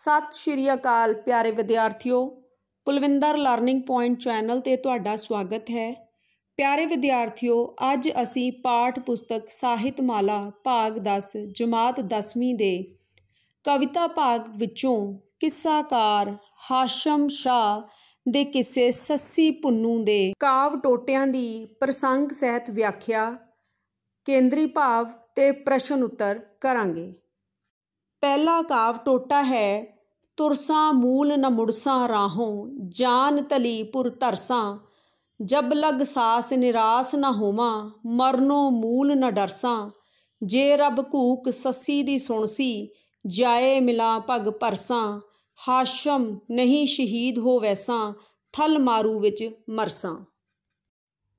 ਸਤਿ ਸ਼੍ਰੀ ਅਕਾਲ ਪਿਆਰੇ ਵਿਦਿਆਰਥੀਓ। ਕੁਲਵਿੰਦਰ ਲਰਨਿੰਗ ਪੁਆਇੰਟ ਚੈਨਲ ਤੇ ਤੁਹਾਡਾ ਸਵਾਗਤ ਹੈ। ਪਿਆਰੇ ਵਿਦਿਆਰਥੀਓ, ਅੱਜ ਅਸੀਂ ਪਾਠ ਪੁਸਤਕ ਸਾਹਿਤਮਾਲਾ ਭਾਗ 10 ਜਮਾਤ 10ਵੀਂ ਦੇ ਕਵਿਤਾ ਭਾਗ ਵਿੱਚੋਂ ਕਿੱਸਾਕਾਰ ਹਾਸ਼ਮ ਸ਼ਾਹ ਦੇ ਕਿਸੇ ਸੱਸੀ ਪੁੰਨੂ ਦੇ ਕਾਵ ਟੋਟਿਆਂ ਦੀ ਪ੍ਰਸੰਗ ਸਹਿਤ ਵਿਆਖਿਆ, ਕੇਂਦਰੀ ਭਾਵ ਤੇ ਪ੍ਰਸ਼ਨ ਉੱਤਰ ਕਰਾਂਗੇ। ਪਹਿਲਾ ਕਾਵ ਟੋਟਾ ਹੈ, ਤੁਰਸਾਂ ਮੂਲ ਨ ਮੁੜਸਾਂ ਰਾਹੋਂ, ਜਾਨ ਤਲੀ ਪੁਰ ਧਰਸਾਂ, ਜਬ ਲਗ ਸਾਸ ਨਿਰਾਸ ਨ ਹੋਵਾਂ, ਮਰਨੋ ਮੂਲ ਨ ਡਰਸਾਂ, ਜੇ ਰੱਬ ਕੂਕ ਸੱਸੀ ਦੀ ਸੁਣਸੀ, ਜਾਏ ਮਿਲਾ ਭਗ ਪਰਸਾਂ ਹਾਸ਼ਮ ਨਹੀਂ ਸ਼ਹੀਦ ਹੋ ਵੈਸਾਂ, ਥਲ ਮਾਰੂ ਵਿੱਚ ਮਰਸਾਂ।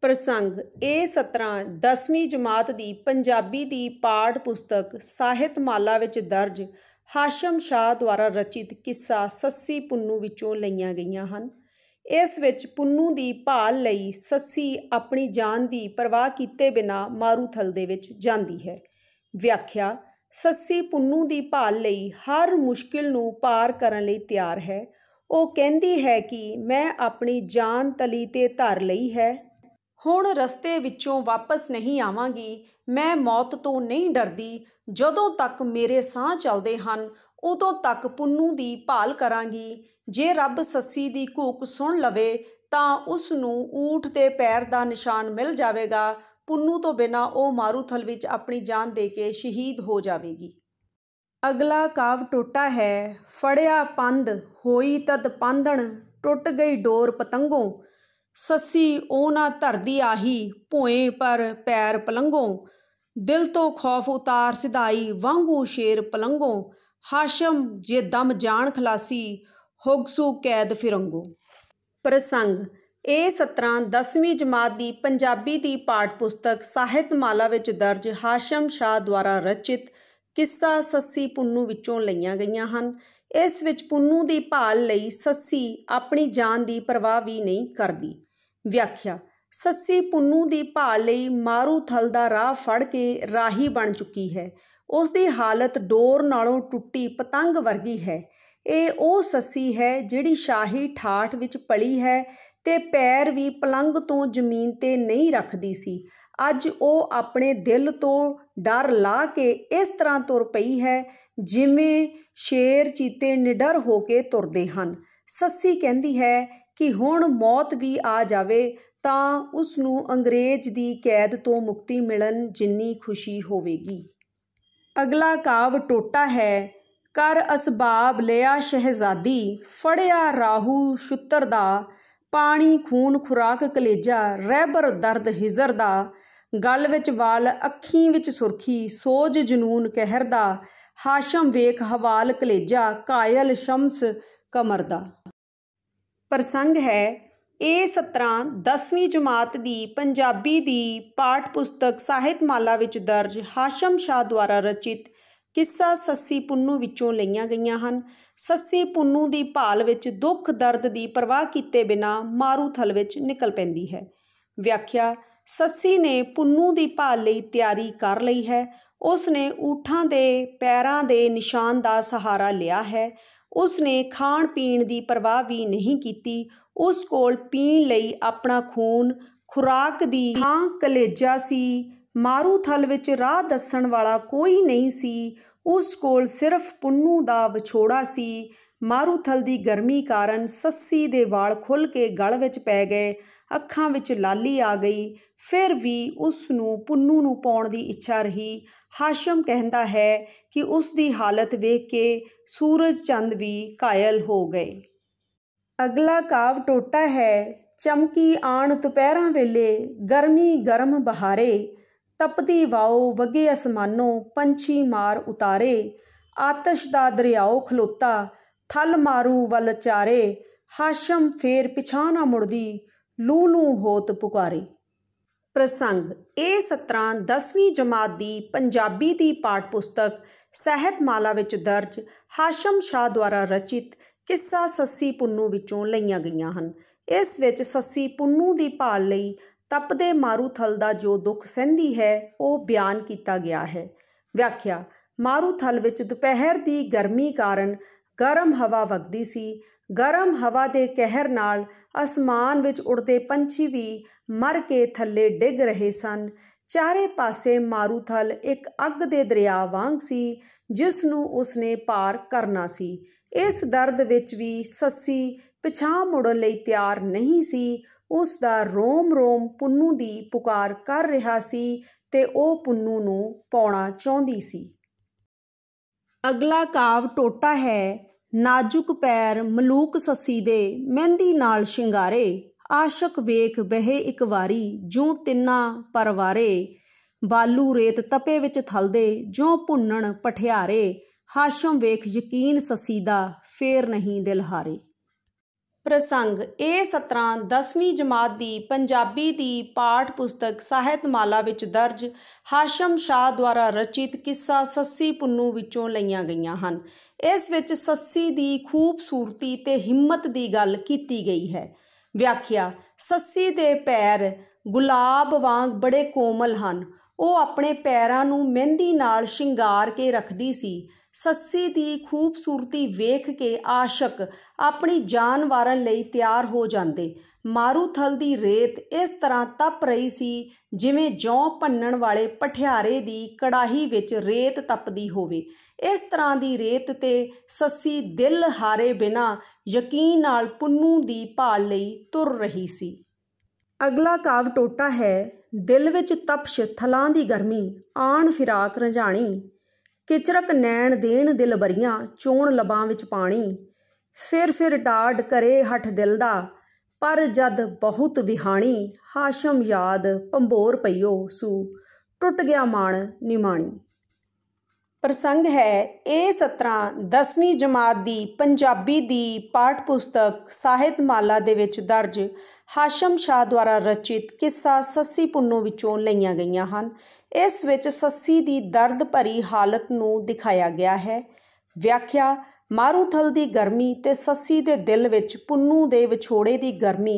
ਪ੍ਰਸੰਗ, ਇਹ ਸਤਰਾਂ 10ਵੀਂ ਜਮਾਤ ਦੀ ਪੰਜਾਬੀ ਦੀ ਪਾਠ ਪੁਸਤਕ ਸਾਹਿਤਮਾਲਾ ਵਿੱਚ ਦਰਜ ਹਾਸ਼ਮ ਸ਼ਾਹ ਦੁਆਰਾ ਰਚਿਤ ਕਿੱਸਾ ਸੱਸੀ ਪੁੰਨੂ ਵਿੱਚੋਂ ਲਈਆਂ ਗਈਆਂ ਹਨ। ਇਸ ਵਿੱਚ ਪੁੰਨੂ ਦੀ ਭਾਲ ਲਈ ਸੱਸੀ ਆਪਣੀ ਜਾਨ ਦੀ ਪਰਵਾਹ ਕੀਤੇ ਬਿਨਾ ਮਾਰੂਥਲ ਦੇ ਵਿੱਚ ਜਾਂਦੀ ਹੈ। ਵਿਆਖਿਆ, ਸੱਸੀ ਪੁੰਨੂ ਦੀ ਭਾਲ ਲਈ ਹਰ ਮੁਸ਼ਕਿਲ ਨੂੰ ਪਾਰ ਕਰਨ ਲਈ ਤਿਆਰ ਹੈ। ਉਹ ਕਹਿੰਦੀ ਹੈ ਕਿ ਮੈਂ ਆਪਣੀ ਜਾਨ ਤਲੀ ਤੇ ਧਰ ਲਈ ਹੈ। ਹੁਣ ਰਸਤੇ ਵਿੱਚੋਂ ਵਾਪਸ ਨਹੀਂ ਆਵਾਂਗੀ, ਮੈਂ ਮੌਤ ਤੋਂ ਨਹੀਂ ਡਰਦੀ। ਜਦੋਂ ਤੱਕ ਮੇਰੇ ਸਾਹ ਚੱਲਦੇ ਹਨ, ਉਦੋਂ ਤੱਕ ਪੁੰਨੂ ਦੀ ਭਾਲ ਕਰਾਂਗੀ। ਜੇ ਰੱਬ ਸੱਸੀ ਦੀ ਕੂਕ ਸੁਣ ਲਵੇ, ਤਾਂ ਉਸ ਨੂੰ ਊਠ ਤੇ ਪੈਰ ਦਾ ਨਿਸ਼ਾਨ ਮਿਲ ਜਾਵੇਗਾ। ਪੁੰਨੂ ਤੋਂ ਬਿਨਾ ਉਹ ਮਾਰੂਥਲ ਵਿੱਚ ਆਪਣੀ ਜਾਨ ਦੇ ਕੇ ਸ਼ਹੀਦ ਹੋ ਜਾਵੇਗੀ। ਅਗਲਾ ਕਾਵ ਟੋਟਾ ਹੈ, ਫੜਿਆ ਪੰਦ ਹੋਈ ਤਦ ਪਾਂਦਣ ਟੁੱਟ ਗਈ ਡੋਰ ਪਤੰਗੋਂ। ਸੱਸੀ ਉਹ ਨਾ ਧਰਦੀ ਆਹੀ ਭੋਏ ਪਰ ਪੈਰ ਪਲੰਗੋਂ ਦਿਲ ਤੋਂ ਖੌਫ ਉਤਾਰ ਸਿਧਾਈ ਵਾਂਗੂ ਸ਼ੇਰ ਪਲੰਗੋਂ ਹਾਸ਼ਮ ਜੇ ਦਮ ਜਾਣ ਖਲਾਸੀ, ਹੁਗਸੂ ਕੈਦ ਫਿਰੰਗੋ। ਪ੍ਰਸੰਗ, ਇਹ ਸਤਰਾਂ 10ਵੀਂ ਜਮਾਤ ਦੀ ਪੰਜਾਬੀ ਦੀ ਪਾਠ ਪੁਸਤਕ ਸਾਹਿਤ ਮਾਲਾ ਵਿੱਚ ਦਰਜ ਹਾਸ਼ਮ ਸ਼ਾਹ ਦੁਆਰਾ ਰਚਿਤ ਕਿੱਸਾ ਸੱਸੀ ਪੁੰਨੂ ਵਿੱਚੋਂ ਲਈਆਂ ਗਈਆਂ ਹਨ। ਇਸ ਵਿੱਚ ਪੁੰਨੂ ਦੀ ਭਾਲ ਲਈ ਸੱਸੀ ਆਪਣੀ ਜਾਨ ਦੀ ਪਰਵਾਹ ਵੀ ਨਹੀਂ ਕਰਦੀ। ਵਿਆਖਿਆ, ਸੱਸੀ ਪੁੰਨੂ ਦੀ ਭਾਲ ਲਈ ਮਾਰੂਥਲ ਦਾ ਰਾਹ ਫੜ ਕੇ ਰਾਹੀ ਬਣ ਚੁੱਕੀ ਹੈ। ਉਸ ਦੀ ਹਾਲਤ ਡੋਰ ਨਾਲੋਂ ਟੁੱਟੀ ਪਤੰਗ ਵਰਗੀ ਹੈ। ਇਹ ਉਹ ਸੱਸੀ ਹੈ ਜਿਹੜੀ ਸ਼ਾਹੀ ਠਾਠ ਵਿੱਚ ਪਲੀ ਹੈ ਤੇ ਪੈਰ ਵੀ ਪਲੰਗ ਤੋਂ ਜ਼ਮੀਨ ਤੇ ਨਹੀਂ ਰੱਖਦੀ ਸੀ। ਅੱਜ ਉਹ ਆਪਣੇ ਦਿਲ ਤੋਂ ਡਰ ਲਾ ਕੇ ਇਸ ਤਰ੍ਹਾਂ ਤੁਰ ਪਈ ਹੈ ਜਿਵੇਂ ਸ਼ੇਰ ਚੀਤੇ ਨਿਡਰ ਹੋ ਕੇ ਤੁਰਦੇ ਹਨ। ਸੱਸੀ ਕਹਿੰਦੀ ਹੈ ਕਿ ਹੁਣ ਮੌਤ ਵੀ ਆ ਜਾਵੇ ਤਾਂ ਉਸ ਨੂੰ ਅੰਗਰੇਜ਼ ਦੀ ਕੈਦ ਤੋਂ ਮੁਕਤੀ ਮਿਲਣ ਜਿੰਨੀ ਖੁਸ਼ੀ ਹੋਵੇਗੀ। ਅਗਲਾ ਕਾਵ ਟੋਟਾ ਹੈ, ਕਰ ਅਸਬਾਬ ਲਿਆ ਸ਼ਹਿਜ਼ਾਦੀ, ਫੜਿਆ ਰਾਹੂ ਸ਼ੁੱਤਰ ਦਾ, ਪਾਣੀ ਖੂਨ ਖੁਰਾਕ ਕਲੇਜਾ, ਰਹਿਬਰ ਦਰਦ ਹਿਜ਼ਰ ਦਾ, ਗਲ ਵਿੱਚ ਵਾਲ ਅੱਖੀਂ ਵਿੱਚ ਸੁਰਖੀ, ਸੋਜ ਜਨੂਨ ਕਹਿਰ ਦਾ ਹਾਸ਼ਮ ਵੇਖ ਹਵਾਲ ਕਲੇਜਾ, ਕਾਇਲ ਸ਼ਮਸ ਕਮਰ ਦਾ। ਪ੍ਰਸੰਗ ਹੈ ਇਹ ਸਤਰਾਂ 10ਵੀਂ ਜਮਾਤ ਦੀ ਪੰਜਾਬੀ ਦੀ ਪਾਠ ਪੁਸਤਕ ਸਾਹਿਤਮਾਲਾ ਵਿੱਚ ਦਰਜ ਹਾਸ਼ਮ ਸ਼ਾਹ ਦੁਆਰਾ ਰਚਿਤ ਕਿੱਸਾ ਸੱਸੀ ਪੁੰਨੂ ਵਿੱਚੋਂ ਲਈਆਂ ਗਈਆਂ ਹਨ। ਸੱਸੀ ਪੁੰਨੂ ਦੀ ਭਾਲ ਵਿੱਚ ਦੁੱਖ ਦਰਦ ਦੀ ਪਰਵਾਹ ਕੀਤੇ ਬਿਨਾ ਮਾਰੂਥਲ ਵਿੱਚ ਨਿਕਲ ਪੈਂਦੀ ਹੈ। ਵਿਆਖਿਆ, ਸੱਸੀ ਨੇ ਪੁੰਨੂ ਦੀ ਭਾਲ ਲਈ ਤਿਆਰੀ ਕਰ ਲਈ ਹੈ। ਉਸ ਨੇ ਊਠਾਂ ਦੇ ਪੈਰਾਂ ਦੇ ਨਿਸ਼ਾਨ ਦਾ ਸਹਾਰਾ ਲਿਆ ਹੈ। ਉਸ ਨੇ ਖਾਣ ਪੀਣ ਦੀ ਪਰਵਾਹ ਵੀ ਨਹੀਂ ਕੀਤੀ। ਉਸ ਕੋਲ ਪੀਣ ਲਈ ਆਪਣਾ ਖੂਨ, ਖੁਰਾਕ ਦੀ ਹਾਂ ਕਲੇਜਾ ਸੀ। ਮਾਰੂਥਲ ਵਿੱਚ ਰਾਹ ਦੱਸਣ ਵਾਲਾ ਕੋਈ ਨਹੀਂ ਸੀ। ਉਸ ਕੋਲ ਸਿਰਫ ਪੁੰਨੂ ਦਾ ਵਿਛੋੜਾ ਸੀ। ਮਾਰੂਥਲ ਦੀ ਗਰਮੀ ਕਾਰਨ ਸੱਸੀ ਦੇ ਵਾਲ ਖੁੱਲ ਕੇ ਗਲ ਵਿੱਚ ਪੈ ਗਏ। ਅੱਖਾਂ ਵਿੱਚ ਲਾਲੀ ਆ ਗਈ। ਫਿਰ ਵੀ ਉਸ ਨੂੰ ਪੁੰਨੂ ਨੂੰ ਪਾਉਣ ਦੀ ਇੱਛਾ ਰਹੀ। ਹਾਸ਼ਮ ਕਹਿੰਦਾ ਹੈ ਕਿ ਉਸ ਦੀ ਹਾਲਤ ਵੇਖ ਕੇ ਸੂਰਜ ਚੰਦ ਵੀ ਕਾਇਲ ਹੋ ਗਏ। ਅਗਲਾ ਕਾਵ ਟੋਟਾ ਹੈ, ਚਮਕੀ ਆਣ ਦੁਪਹਿਰਾਂ ਵੇਲੇ, ਗਰਮੀ ਗਰਮ ਬਹਾਰੇ। ਤਪਦੀ ਵਾਓ ਵਗੇ ਅਸਮਾਨੋਂ ਪੰਛੀ ਮਾਰ ਉਤਾਰੇ। ਆਤਸ਼ ਦਾ ਦਰਿਆਓ ਖਲੋਤਾ, ਥਲ ਮਾਰੂ ਵੱਲ ਚਾਰੇ। ਹਾਸ਼ਮ ਫੇਰ ਪਿਛਾਂ ਨਾ ਮੁੜਦੀ ਲੂ ਲੂ ਹੋਤ ਪੁਕਾਰੇ। ਪ੍ਰਸੰਗ, ਇਹ ਸਤਰਾਂ 10ਵੀਂ ਜਮਾਤ ਦੀ ਪੰਜਾਬੀ ਦੀ ਪਾਠ ਪੁਸਤਕ ਸਾਹਿਤਮਾਲਾ ਵਿੱਚ ਦਰਜ ਹਾਸ਼ਮ ਸ਼ਾਹ ਦੁਆਰਾ ਰਚਿਤ ਕਿੱਸਾ ਸੱਸੀ ਪੁੰਨੂ ਵਿੱਚੋਂ ਲਈਆਂ ਗਈਆਂ ਹਨ। ਇਸ ਵਿੱਚ ਸੱਸੀ ਪੁੰਨੂ ਦੀ ਭਾਲ ਲਈ ਤਪਦੇ ਮਾਰੂਥਲ ਦਾ ਜੋ ਦੁੱਖ ਸਹਿੰਦੀ ਹੈ, ਉਹ ਬਿਆਨ ਕੀਤਾ ਗਿਆ ਹੈ। ਵਿਆਖਿਆ ਮਾਰੂਥਲ ਵਿੱਚ ਦੁਪਹਿਰ ਦੀ ਗਰਮੀ ਕਾਰਨ ਗਰਮ ਹਵਾ ਵਗਦੀ ਸੀ। ਗਰਮ ਹਵਾ ਦੇ ਕਹਿਰ ਨਾਲ ਅਸਮਾਨ ਵਿੱਚ ਉੜਦੇ ਪੰਛੀ ਵੀ ਮਰ ਕੇ ਥੱਲੇ ਡਿੱਗ ਰਹੇ ਸਨ। ਚਾਰੇ ਪਾਸੇ ਮਾਰੂਥਲ ਇੱਕ ਅੱਗ ਦੇ ਦਰਿਆ ਵਾਂਗ ਸੀ ਜਿਸ ਨੂੰ ਉਸਨੇ ਪਾਰ ਕਰਨਾ ਸੀ। ਇਸ ਦਰਦ ਵਿੱਚ ਵੀ ਸੱਸੀ ਪਿਛਾਂ ਮੁੜਨ ਲਈ ਤਿਆਰ ਨਹੀਂ ਸੀ। ਉਸ ਦਾ ਰੋਮ ਰੋਮ ਪੁੰਨੂ ਦੀ ਪੁਕਾਰ ਕਰ ਰਿਹਾ ਸੀ ਤੇ ਉਹ ਪੁੰਨੂ ਨੂੰ ਪਾਉਣਾ ਚਾਹੁੰਦੀ ਸੀ। ਅਗਲਾ ਕਾਵ ਟੋਟਾ ਹੈ ਨਾਜ਼ੁਕ ਪੈਰ ਮਲੂਕ ਸੱਸੀ ਦੇ ਮਹਿੰਦੀ ਨਾਲ ਸ਼ਿੰਗਾਰੇ। ਆਸ਼ਕ ਵੇਖ ਬਹਿ ਇੱਕ ਵਾਰੀ ਜੂ ਤਿੰਨਾ ਪਰਵਾਰੇ। ਬਾਲੂ ਰੇਤ ਤਪੇ ਵਿੱਚ ਥਲਦੇ ਜੋ ਭੁੰਨਣ ਪਠਿਆਰੇ। ਹਾਸ਼ਮ ਵੇਖ ਯਕੀਨ ਸੱਸੀ ਦਾ, ਫੇਰ ਨਹੀਂ ਦਿਲਹਾਰੇ ਪ੍ਰਸੰਗ, ਇਹ ਸਤਰਾਂ 10ਵੀਂ ਜਮਾਤ ਦੀ ਪੰਜਾਬੀ ਦੀ ਪਾਠ ਪੁਸਤਕ ਸਾਹਿਤਮਾਲਾ ਵਿੱਚ ਦਰਜ ਹਾਸ਼ਮ ਸ਼ਾਹ ਦੁਆਰਾ ਰਚਿਤ ਕਿੱਸਾ ਸੱਸੀ ਪੁੰਨੂ ਵਿੱਚੋਂ ਲਈਆਂ ਗਈਆਂ ਹਨ। ਇਸ ਵਿੱਚ ਸੱਸੀ ਦੀ ਖੂਬਸੂਰਤੀ ਤੇ ਹਿੰਮਤ ਦੀ ਗੱਲ ਕੀਤੀ ਗਈ ਹੈ। ਵਿਆਖਿਆ, ਸੱਸੀ ਦੇ ਪੈਰ ਗੁਲਾਬ ਵਾਂਗ ਬੜੇ ਕੋਮਲ ਹਨ। ਉਹ ਆਪਣੇ ਪੈਰਾਂ ਨੂੰ ਮਹਿੰਦੀ ਨਾਲ ਸ਼ਿੰਗਾਰ ਕੇ ਰੱਖਦੀ ਸੀ ਸੱਸੀ ਦੀ ਖੂਬਸੂਰਤੀ ਵੇਖ ਕੇ ਆਸ਼ਕ ਆਪਣੀ ਜਾਨ ਵਾਰਨ ਲਈ ਤਿਆਰ ਹੋ ਜਾਂਦੇ। ਮਾਰੂਥਲ ਦੀ ਰੇਤ ਇਸ ਤਰ੍ਹਾਂ ਤਪ ਰਹੀ ਸੀ ਜਿਵੇਂ ਜੌਂ ਭੰਨਣ ਵਾਲੇ ਪਠਿਆਰੇ ਦੀ ਕੜਾਹੀ ਵਿੱਚ ਰੇਤ ਤਪਦੀ ਹੋਵੇ। ਇਸ ਤਰ੍ਹਾਂ ਦੀ ਰੇਤ ਤੇ ਸੱਸੀ ਦਿਲ ਹਾਰੇ ਬਿਨਾ ਯਕੀਨ ਨਾਲ ਪੁੰਨੂ ਦੀ ਭਾਲ ਲਈ ਤੁਰ ਰਹੀ ਸੀ। ਅਗਲਾ ਕਾਵ ਟੋਟਾ ਹੈ, ਦਿਲ ਵਿੱਚ ਤਪਸ਼ ਥਲਾਂ ਦੀ ਗਰਮੀ, ਆਣ ਫਿਰਾਕ ਰੰਝਾਣੀ। ਕਿਚਰਕ ਨੈਣ ਦੇਣ ਦਿਲ ਬਰੀਆਂ ਚੋਣ ਲਬਾਂ ਵਿੱਚ ਪਾਣੀ। ਫਿਰ ਫਿਰ ਡਾਡ ਕਰੇ ਹਠ ਦਿਲ ਦਾ, ਪਰ ਜਦ ਬਹੁਤ ਵਿਹਾਣੀ, ਹਾਸ਼ਮ ਯਾਦ ਪੰਬੋਰ ਪਈਓ ਸੂ। ਟੁੱਟ ਗਿਆ ਮਾਣ ਨਿਮਾਣੀ। ਪ੍ਰਸੰਗ ਹੈ, ਇਹ ਸਤਰਾਂ 10ਵੀਂ ਜਮਾਤ ਦੀ ਪੰਜਾਬੀ ਦੀ ਪਾਠ ਪੁਸਤਕ ਸਾਹਿਤਮਾਲਾ ਦੇ ਵਿੱਚ ਦਰਜ ਹਾਸ਼ਮ ਸ਼ਾਹ ਦੁਆਰਾ ਰਚਿਤ ਕਿੱਸਾ ਸੱਸੀ ਪੁੰਨੂ ਵਿੱਚੋਂ ਲਈਆਂ ਗਈਆਂ ਹਨ। ਇਸ ਵਿੱਚ ਸੱਸੀ ਦੀ ਦਰਦ ਭਰੀ ਹਾਲਤ ਨੂੰ ਦਿਖਾਇਆ ਗਿਆ ਹੈ। ਵਿਆਖਿਆ, ਮਾਰੂਥਲ ਦੀ ਗਰਮੀ ਤੇ ਸੱਸੀ ਦੇ ਦਿਲ ਵਿੱਚ ਪੁੰਨੂ ਦੇ ਵਿਛੋੜੇ ਦੀ ਗਰਮੀ,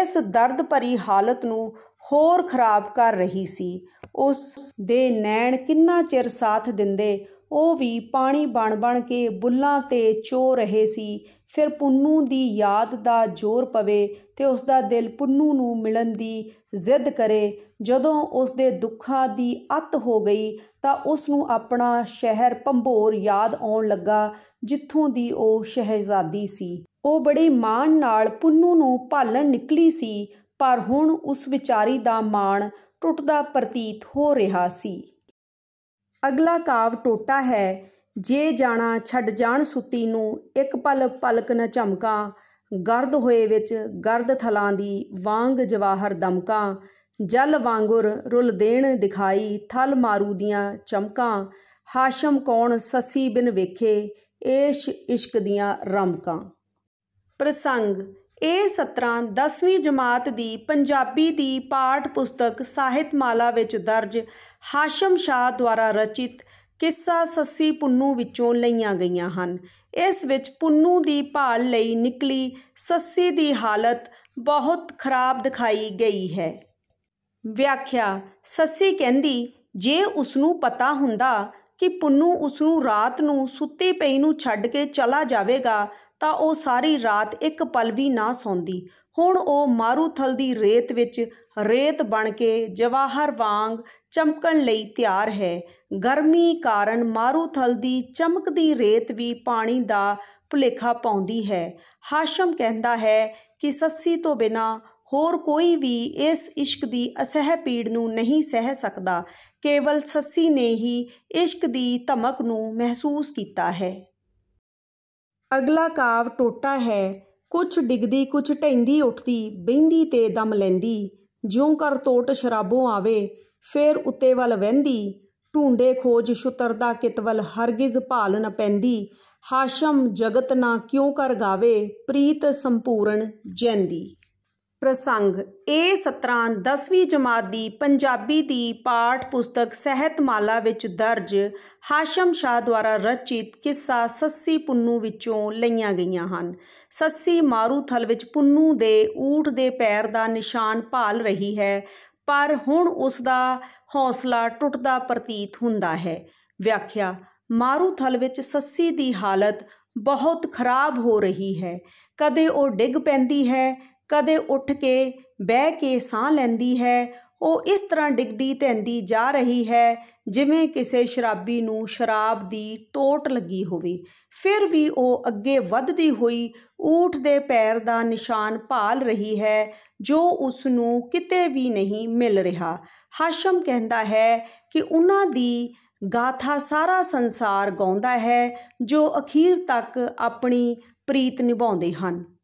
ਇਸ ਦਰਦ ਭਰੀ ਹਾਲਤ ਨੂੰ ਹੋਰ ਖਰਾਬ ਕਰ ਰਹੀ ਸੀ। ਉਸ ਦੇ ਨੈਣ ਕਿੰਨਾ ਚਿਰ ਸਾਥ ਦਿੰਦੇ? ਉਹ ਵੀ ਪਾਣੀ ਬਣ ਬਣ ਕੇ ਬੁੱਲਾਂ ਤੇ ਚੋ ਰਹੇ ਸੀ। ਫਿਰ ਪੁੰਨੂ ਦੀ ਯਾਦ ਦਾ ਜ਼ੋਰ ਪਵੇ ਤੇ ਉਸ ਦਾ ਦਿਲ ਪੁੰਨੂ ਨੂੰ ਮਿਲਣ ਦੀ ਜ਼ਿੱਦ ਕਰੇ। ਜਦੋਂ ਉਸ ਦੇ ਦੁੱਖਾਂ ਦੀ ਅਤ ਹੋ ਗਈ ਤਾਂ ਉਸ ਨੂੰ ਆਪਣਾ ਸ਼ਹਿਰ ਪੰਭੋਰ ਯਾਦ ਆਉਣ ਲੱਗਾ, ਜਿੱਥੋਂ ਦੀ ਉਹ ਸ਼ਹਿਜ਼ਾਦੀ ਸੀ। ਉਹ ਬੜੀ ਮਾਣ ਨਾਲ ਪੁੰਨੂ ਨੂੰ ਭਾਲਣ ਨਿਕਲੀ ਸੀ, ਪਰ ਹੁਣ ਉਸ ਵਿਚਾਰੀ ਦਾ ਮਾਣ ਟੁੱਟਦਾ ਪ੍ਰਤੀਤ ਹੋ ਰਿਹਾ ਸੀ। ਅਗਲਾ ਕਾਵ ਟੋਟਾ ਹੈ। ਜੇ ਜਾਣਾ ਛੱਡ ਜਾਣ ਸੁੱਤੀ ਨੂੰ, ਇੱਕ ਪਲ ਪਲਕ ਨ ਝਮਕਾ। ਗਰਦ ਹੋਏ ਵਿੱਚ ਗਰਦ ਥਲਾਂ ਦੀ ਵਾਂਗ ਜਵਾਹਰ ਦਮਕਾ। ਜਲ ਵਾਂਗੁਰ ਰੁੱਲ ਦੇਣ ਦਿਖਾਈ ਥਲ ਮਾਰੂ ਦੀਆਂ ਚਮਕਾਂ। ਹਾਸ਼ਮ ਕੌਣ ਸੱਸੀ ਬਿਨ ਵੇਖੇ, ਏਸ਼ ਇਸ਼ਕ ਦੀਆਂ ਰਮਕਾਂ। ਪ੍ਰਸੰਗ ਇਹ ਸਤਰਾਂ 10ਵੀਂ ਜਮਾਤ ਦੀ ਪੰਜਾਬੀ ਦੀ ਪਾਠ ਪੁਸਤਕ ਸਾਹਿਤਮਾਲਾ ਵਿੱਚ ਦਰਜ ਹਾਸ਼ਮ ਸ਼ਾਹ ਦੁਆਰਾ ਰਚਿਤ ਕਿੱਸਾ ਸੱਸੀ ਪੁੰਨੂ ਵਿੱਚੋਂ ਲਈਆਂ ਗਈਆਂ ਹਨ। ਇਸ ਵਿੱਚ ਪੁੰਨੂ ਦੀ ਭਾਲ ਲਈ ਨਿਕਲੀ ਸੱਸੀ ਦੀ ਹਾਲਤ ਬਹੁਤ ਖਰਾਬ ਦਿਖਾਈ ਗਈ ਹੈ। ਵਿਆਖਿਆ, ਸੱਸੀ ਕਹਿੰਦੀ, ਜੇ ਉਸ ਨੂੰ ਪਤਾ ਹੁੰਦਾ ਕਿ ਪੁੰਨੂ ਉਸ ਨੂੰ ਰਾਤ ਨੂੰ ਸੁੱਤੀ ਪਈ ਨੂੰ ਛੱਡ ਕੇ ਚਲਾ ਜਾਵੇਗਾ ਤਾਂ ਉਹ ਸਾਰੀ ਰਾਤ ਇੱਕ ਪਲ ਵੀ ਨਾ ਸੌਂਦੀ। ਹੁਣ ਉਹ ਮਾਰੂਥਲ ਦੀ ਰੇਤ ਵਿੱਚ ਰੇਤ ਬਣ ਕੇ ਜਵਾਹਰ ਵਾਂਗ ਚਮਕਣ ਲਈ ਤਿਆਰ ਹੈ। ਗਰਮੀ ਕਾਰਨ ਮਾਰੂਥਲ ਦੀ ਚਮਕਦੀ ਰੇਤ ਵੀ ਪਾਣੀ ਦਾ ਭੁਲੇਖਾ ਪਾਉਂਦੀ ਹੈ। ਹਾਸ਼ਮ ਕਹਿੰਦਾ ਹੈ ਕਿ ਸੱਸੀ ਤੋਂ ਬਿਨਾ ਹੋਰ ਕੋਈ ਵੀ ਇਸ ਇਸ਼ਕ ਦੀ ਅਸਹਿ ਪੀੜ ਨੂੰ ਨਹੀਂ ਸਹਿ ਸਕਦਾ। ਕੇਵਲ ਸੱਸੀ ਨੇ ਹੀ ਇਸ਼ਕ ਦੀ ਧਮਕ ਨੂੰ ਮਹਿਸੂਸ ਕੀਤਾ ਹੈ। ਅਗਲਾ ਕਾਵਿ ਟੋਟਾ ਹੈ। ਕੁਛ ਡਿੱਗਦੀ, ਕੁਛ ਢੈਂਦੀ ਉੱਠਦੀ, ਬਹਿੰਦੀ ਤੇ ਦਮ ਲੈਂਦੀ। ਜਿਉਂ ਕਰ ਤੋਟ ਸ਼ਰਾਬੋਂ ਆਵੇ, ਫੇਰ ਉੱਤੇ ਵੱਲ ਵਹਿੰਦੀ। ਢੂੰਡੇ ਖੋਜ ਛੁਤਰਦਾ ਕਿਤਵਲ ਹਰਗਿਜ਼ ਭਾਲ ਨ ਪੈਂਦੀ। ਹਾਸ਼ਮ ਜਗਤ ਨਾ ਕਿਉਂ ਕਰ ਗਾਵੇ, ਪ੍ਰੀਤ ਸੰਪੂਰਨ ਜੈਂਦੀ। ਪ੍ਰਸੰਗ, ਇਹ ਸਤਰਾਂ 10ਵੀਂ ਜਮਾਤ ਦੀ ਪੰਜਾਬੀ ਦੀ ਪਾਠ ਪੁਸਤਕ ਸਹਿਤਮਾਲਾ ਵਿੱਚ ਦਰਜ ਹਾਸ਼ਮ ਸ਼ਾਹ ਦੁਆਰਾ ਰਚਿਤ ਕਿੱਸਾ ਸੱਸੀ ਪੁੰਨੂ ਵਿੱਚੋਂ ਲਈਆਂ ਗਈਆਂ ਹਨ। ਸੱਸੀ ਮਾਰੂਥਲ ਵਿੱਚ ਪੁੰਨੂ ਦੇ ਊਠ ਦੇ ਪੈਰ ਦਾ ਨਿਸ਼ਾਨ ਭਾਲ ਰਹੀ ਹੈ, ਪਰ ਹੁਣ ਉਸ ਦਾ ਹੌਸਲਾ ਟੁੱਟਦਾ ਪ੍ਰਤੀਤ ਹੁੰਦਾ ਹੈ। ਵਿਆਖਿਆ, ਮਾਰੂਥਲ ਵਿੱਚ ਸੱਸੀ ਦੀ ਹਾਲਤ ਬਹੁਤ ਖਰਾਬ ਹੋ ਰਹੀ ਹੈ। ਕਦੇ ਉਹ ਡਿੱਗ ਪੈਂਦੀ ਹੈ ਕਦੇ ਉੱਠ ਕੇ ਬਹਿ ਕੇ ਸਾਹ ਲੈਂਦੀ ਹੈ, ਉਹ ਇਸ ਤਰ੍ਹਾਂ ਡਿੱਗਦੀ ਧੈਂਦੀ ਜਾ ਰਹੀ ਹੈ, ਜਿਵੇਂ ਕਿਸੇ ਸ਼ਰਾਬੀ ਨੂੰ ਸ਼ਰਾਬ ਦੀ ਟੋਟ ਲੱਗੀ ਹੋਵੇ। ਫਿਰ ਵੀ ਉਹ ਅੱਗੇ ਵੱਧਦੀ ਹੋਈ ਊਠ ਦੇ ਪੈਰ ਦਾ ਨਿਸ਼ਾਨ ਭਾਲ ਰਹੀ ਹੈ, ਜੋ ਉਸ ਨੂੰ ਕਿਤੇ ਵੀ ਨਹੀਂ ਮਿਲ ਰਿਹਾ। ਹਾਸ਼ਮ ਕਹਿੰਦਾ ਹੈ ਕਿ ਉਹਨਾਂ ਦੀ ਗਾਥਾ ਸਾਰਾ ਸੰਸਾਰ ਗਾਉਂਦਾ ਹੈ, ਜੋ ਅਖੀਰ ਤੱਕ ਆਪਣੀ ਪ੍ਰੀਤ ਨਿਭਾਉਂਦੇ ਹਨ।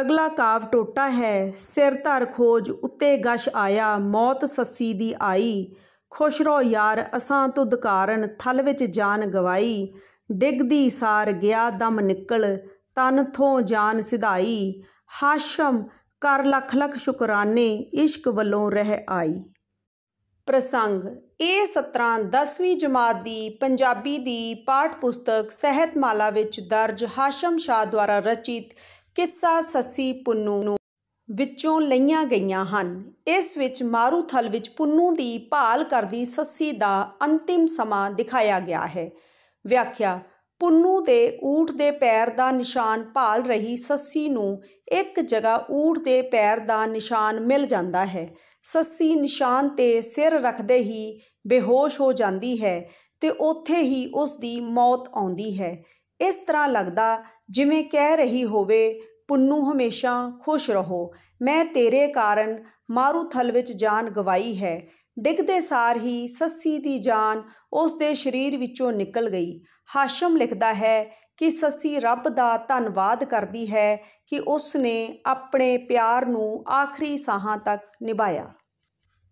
ਅਗਲਾ ਕਾਵ ਟੋਟਾ ਹੈ। ਸਿਰ ਧਰ ਖੋਜ ਉੱਤੇ ਗਸ਼ ਆਇਆ, ਮੌਤ ਸੱਸੀ ਦੀ ਆਈ। ਖੁਸ਼ ਰੋ ਯਾਰ, ਅਸਾਂ ਤੁਧ ਕਾਰਨ ਥਲ ਵਿੱਚ ਜਾਨ ਗਵਾਈ। ਡਿੱਗਦੀ ਸਾਰ ਗਿਆ ਦਮ ਨਿਕਲ, ਤਨ ਥੋਂ ਜਾਨ ਸਿਧਾਈ। ਹਾਸ਼ਮ, ਕਰ ਲੱਖ ਲੱਖ ਸ਼ੁਕਰਾਨੇ, ਇਸ਼ਕ ਵੱਲੋਂ ਰਹਿ ਆਈ। ਪ੍ਰਸੰਗ, ਇਹ ਸਤਰਾਂ 10ਵੀਂ ਜਮਾਤ ਦੀ ਪੰਜਾਬੀ ਦੀ ਪਾਠ ਪੁਸਤਕ ਸਹਿਤਮਾਲਾ ਵਿੱਚ ਦਰਜ ਹਾਸ਼ਮ ਸ਼ਾਹ ਦੁਆਰਾ ਰਚਿਤ ਕਿੱਸਾ ਸੱਸੀ ਪੁੰਨੂ ਨੂੰ ਵਿੱਚੋਂ ਲਈਆਂ ਗਈਆਂ ਹਨ। ਇਸ ਵਿੱਚ ਮਾਰੂਥਲ ਵਿੱਚ ਪੁੰਨੂ ਦੀ ਭਾਲ ਕਰਦੀ ਸੱਸੀ ਦਾ ਅੰਤਿਮ ਸਮਾਂ ਦਿਖਾਇਆ ਗਿਆ ਹੈ। ਵਿਆਖਿਆ, ਪੁੰਨੂ ਦੇ ਊਠ ਦੇ ਪੈਰ ਦਾ ਨਿਸ਼ਾਨ ਭਾਲ ਰਹੀ ਸੱਸੀ ਨੂੰ ਇੱਕ ਜਗ੍ਹਾ ਊਠ ਦੇ ਪੈਰ ਦਾ ਨਿਸ਼ਾਨ ਮਿਲ ਜਾਂਦਾ ਹੈ। ਸੱਸੀ ਨਿਸ਼ਾਨ ਤੇ ਸਿਰ ਰੱਖਦੇ ਹੀ ਬੇਹੋਸ਼ ਹੋ ਜਾਂਦੀ ਹੈ ਤੇ ਉੱਥੇ ਹੀ ਉਸ ਦੀ ਮੌਤ ਆਉਂਦੀ ਹੈ। ਇਸ ਤਰ੍ਹਾਂ ਲੱਗਦਾ, ਜਿਵੇਂ ਕਹਿ ਰਹੀ ਹੋਵੇ, ਪੁੰਨੂ ਹਮੇਸ਼ਾ ਖੁਸ਼ ਰਹੋ। ਮੈਂ ਤੇਰੇ ਕਾਰਨ ਮਾਰੂਥਲ ਵਿੱਚ ਜਾਨ ਗਵਾਈ ਹੈ। ਡਿੱਗਦੇ ਸਾਰ ਹੀ ਸੱਸੀ ਦੀ ਜਾਨ ਉਸ ਦੇ ਸਰੀਰ ਵਿੱਚੋਂ ਨਿਕਲ ਗਈ। ਹਾਸ਼ਮ ਲਿਖਦਾ ਹੈ ਕਿ ਸੱਸੀ ਰੱਬ ਦਾ ਧੰਨਵਾਦ ਕਰਦੀ ਹੈ ਕਿ ਉਸ ਨੇ ਆਪਣੇ ਪਿਆਰ ਨੂੰ ਆਖਰੀ ਸਾਹਾਂ ਤੱਕ ਨਿਭਾਇਆ।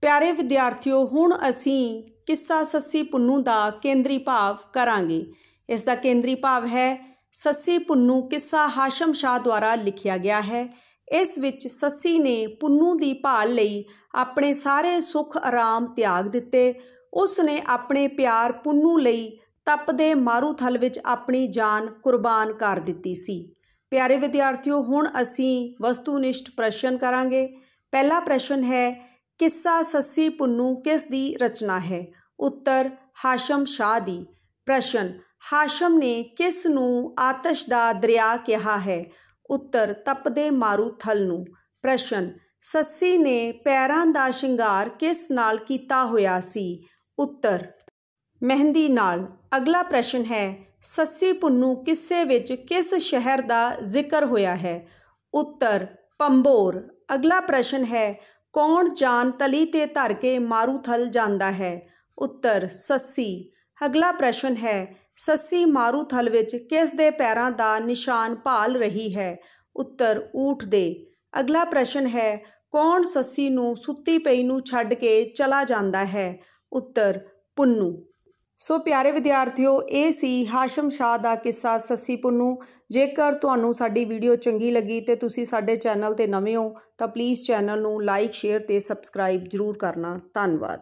ਪਿਆਰੇ ਵਿਦਿਆਰਥੀਓ, ਹੁਣ ਅਸੀਂ ਕਿੱਸਾ ਸੱਸੀ ਪੁੰਨੂ ਦਾ ਕੇਂਦਰੀ ਭਾਵ ਕਰਾਂਗੇ। ਇਸ ਦਾ ਕੇਂਦਰੀ ਭਾਵ ਹੈ, ਸੱਸੀ ਪੁੰਨੂ ਕਿੱਸਾ ਹਾਸ਼ਮ ਸ਼ਾਹ ਦੁਆਰਾ ਲਿਖਿਆ ਗਿਆ ਹੈ। ਇਸ ਵਿੱਚ ਸੱਸੀ ਨੇ ਪੁੰਨੂ ਦੀ ਭਾਲ ਲਈ ਆਪਣੇ ਸਾਰੇ ਸੁੱਖ ਆਰਾਮ ਤਿਆਗ ਦਿੱਤੇ। ਉਸ ਨੇ ਆਪਣੇ ਪਿਆਰ ਪੁੰਨੂ ਲਈ ਤਪਦੇ ਮਾਰੂਥਲ ਵਿੱਚ ਆਪਣੀ ਜਾਨ ਕੁਰਬਾਨ ਕਰ ਦਿੱਤੀ ਸੀ। ਪਿਆਰੇ ਵਿਦਿਆਰਥੀਓ, ਹੁਣ ਅਸੀਂ ਵਸਤੂਨਿਸ਼ਟ ਪ੍ਰਸ਼ਨ ਕਰਾਂਗੇ। ਪਹਿਲਾ ਪ੍ਰਸ਼ਨ ਹੈ, ਕਿੱਸਾ ਸੱਸੀ ਪੁੰਨੂ ਕਿਸ ਦੀ ਰਚਨਾ ਹੈ? ਉੱਤਰ, ਹਾਸ਼ਮ ਸ਼ਾਹ ਦੀ। ਪ੍ਰਸ਼ਨ ਹਾਸ਼ਮ ਨੇ ਕਿਸ ਨੂੰ ਆਤਸ਼ ਦਾ ਦਰਿਆ ਕਿਹਾ ਹੈ? ਉੱਤਰ, ਤਪਦੇ ਮਾਰੂਥਲ ਨੂੰ। ਪ੍ਰਸ਼ਨ, ਸੱਸੀ ਨੇ ਪੈਰਾਂ ਦਾ ਸ਼ਿੰਗਾਰ ਕਿਸ ਨਾਲ ਕੀਤਾ ਹੋਇਆ ਸੀ? ਉੱਤਰ, ਮਹਿੰਦੀ ਨਾਲ। ਅਗਲਾ ਪ੍ਰਸ਼ਨ ਹੈ, ਸੱਸੀ ਪੁੰਨੂ ਕਿੱਸੇ ਵਿੱਚ ਕਿਸ ਸ਼ਹਿਰ ਦਾ ਜ਼ਿਕਰ ਹੋਇਆ ਹੈ? ਉੱਤਰ, ਪੰਬੋਰ। ਅਗਲਾ ਪ੍ਰਸ਼ਨ ਹੈ, ਕੌਣ ਜਾਨ ਤਲੀ ਤੇ ਧਰ ਕੇ ਮਾਰੂਥਲ ਜਾਂਦਾ ਹੈ? ਉੱਤਰ, ਸੱਸੀ। ਅਗਲਾ ਪ੍ਰਸ਼ਨ ਹੈ ਸੱਸੀ ਮਾਰੂਥਲ ਵਿੱਚ ਕਿਸ ਦੇ ਪੈਰਾਂ ਦਾ ਨਿਸ਼ਾਨ ਭਾਲ ਰਹੀ ਹੈ? ਉੱਤਰ ਊਠ ਦੇ। ਅਗਲਾ ਪ੍ਰਸ਼ਨ ਹੈ, ਕੌਣ ਸੱਸੀ ਨੂੰ ਸੁੱਤੀ ਪਈ ਨੂੰ ਛੱਡ ਕੇ ਚਲਾ ਜਾਂਦਾ ਹੈ? ਉੱਤਰ ਪੁੰਨੂ। ਸੋ ਪਿਆਰੇ ਵਿਦਿਆਰਥੀਓ, ਇਹ ਸੀ ਹਾਸ਼ਮ ਸ਼ਾਹ ਦਾ ਕਿੱਸਾ ਸੱਸੀ ਪੁੰਨੂ। ਜੇਕਰ ਤੁਹਾਨੂੰ ਸਾਡੀ ਵੀਡੀਓ ਚੰਗੀ ਲੱਗੀ ਤੇ ਤੁਸੀਂ ਸਾਡੇ ਚੈਨਲ ਤੇ ਨਵੇਂ ਹੋ, ਤਾਂ ਪਲੀਜ਼ ਚੈਨਲ ਨੂੰ ਲਾਈਕ ਸ਼ੇਅਰ ਤੇ ਸਬਸਕ੍ਰਾਈਬ ਜ਼ਰੂਰ ਕਰਨਾ। ਧੰਨਵਾਦ।